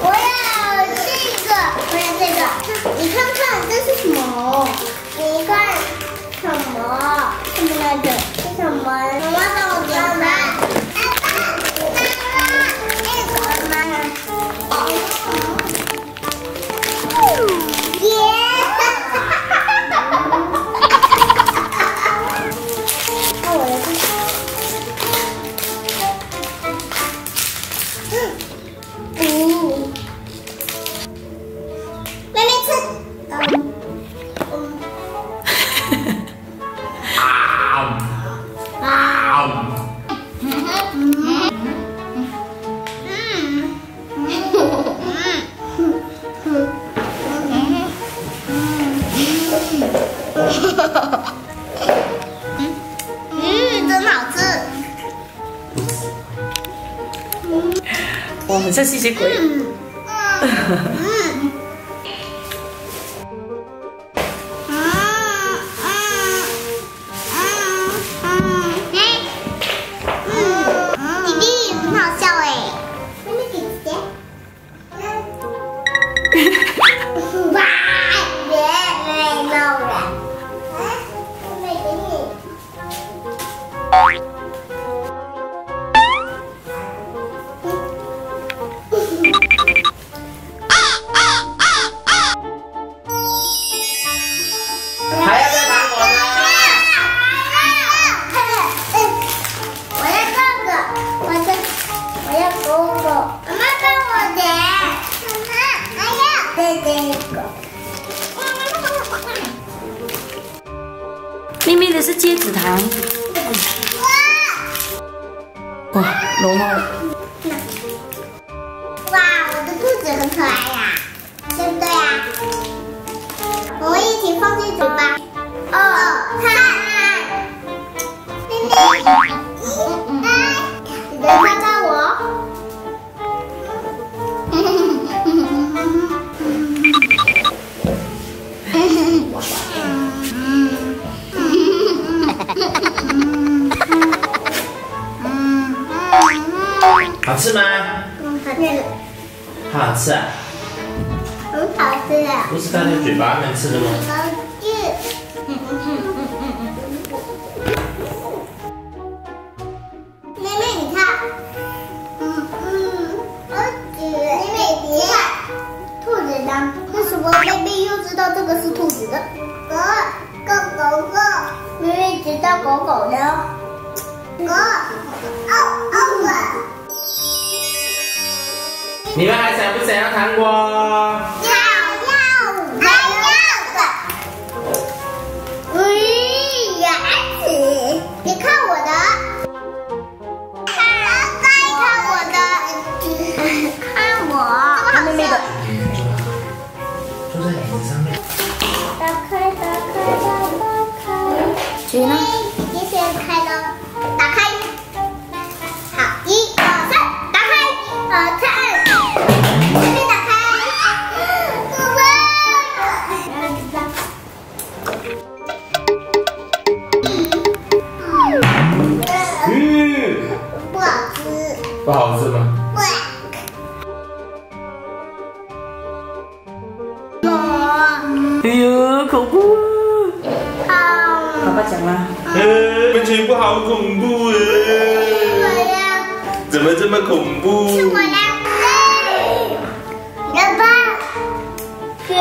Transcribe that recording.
我要这个我要这个。你看看？这是什么？你看。嗯，真好吃。哇，很像吸血鬼。嗯嗯妹妹的是戒指糖。哇，龙猫。哇，我的兔子很可爱呀，对不对呀？我们一起放进嘴巴。哦，看，妹妹，好吃吗？嗯，好吃，好好吃啊！很好吃啊。不是放在嘴巴能吃的吗？好吃。妹妹，你看，嗯嗯，我姐，妹妹你看，兔子呢？为什么妹妹又知道这个是兔子的？狗狗狗狗，妹妹知道狗狗的。狗，你们还想不想要糖果？要要还要的。喂，牙齿，你看我的，看再看我的，看我，看妹妹的。坐在椅子上面。打开，打开，打开。谁呢？不好吃吗？我哎呦，恐怖啊！好。爸爸讲啦。呃，你们全部好恐怖我呃！要怎么这么恐怖？是我要。老爸。耶